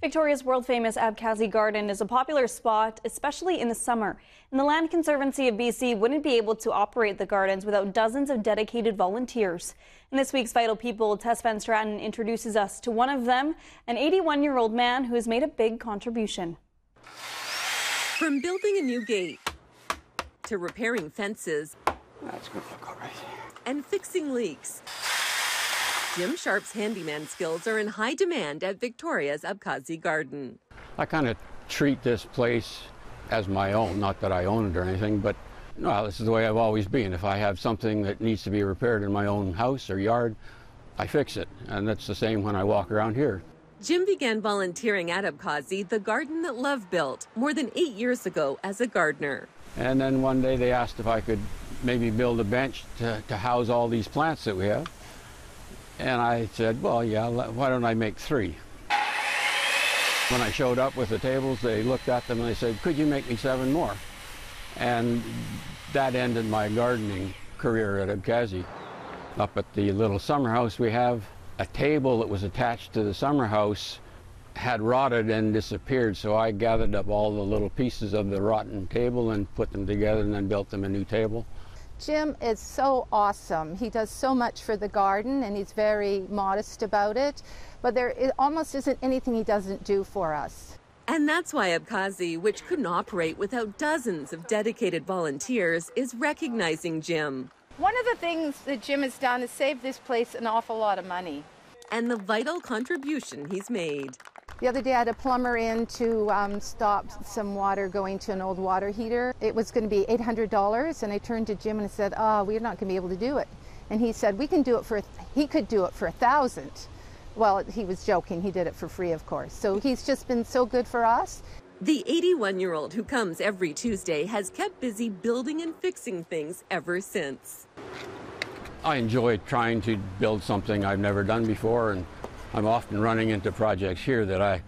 Victoria's world famous Abkhazi Garden is a popular spot, especially in the summer. And the Land Conservancy of BC wouldn't be able to operate the gardens without dozens of dedicated volunteers. In this week's Vital People, Tess Van Straaten introduces us to one of them, an 81 year old man who has made a big contribution. From building a new gate to repairing fences. That's going to look all right. And fixing leaks. Jim Sharp's handyman skills are in high demand at Victoria's Abkhazi Garden. I kind of treat this place as my own, not that I own it or anything, but no, this is the way I've always been. If I have something that needs to be repaired in my own house or yard, I fix it. And that's the same when I walk around here. Jim began volunteering at Abkhazi, the garden that Love built, more than eight years ago as a gardener. And then one day they asked if I could maybe build a bench to, to house all these plants that we have. And I said, well, yeah, why don't I make three? When I showed up with the tables, they looked at them and they said, could you make me seven more? And that ended my gardening career at Abkhazi. Up at the little summer house we have, a table that was attached to the summer house had rotted and disappeared, so I gathered up all the little pieces of the rotten table and put them together and then built them a new table. Jim is so awesome. He does so much for the garden and he's very modest about it, but there almost isn't anything he doesn't do for us. And that's why Abkhazi, which couldn't operate without dozens of dedicated volunteers, is recognizing Jim. One of the things that Jim has done is save this place an awful lot of money. And the vital contribution he's made. The other day I had a plumber in to um, stop some water going to an old water heater. It was going to be $800 and I turned to Jim and I said, oh, we're not going to be able to do it. And he said, we can do it for, he could do it for a thousand. Well, he was joking. He did it for free, of course. So he's just been so good for us. The 81 year old who comes every Tuesday has kept busy building and fixing things ever since. I enjoy trying to build something I've never done before and I'm often running into projects here that I,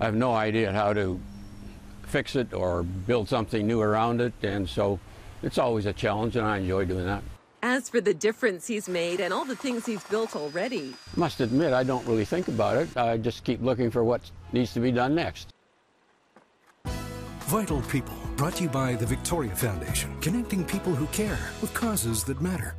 I have no idea how to fix it or build something new around it, and so it's always a challenge, and I enjoy doing that. As for the difference he's made and all the things he's built already, I must admit I don't really think about it. I just keep looking for what needs to be done next. Vital People, brought to you by the Victoria Foundation, connecting people who care with causes that matter.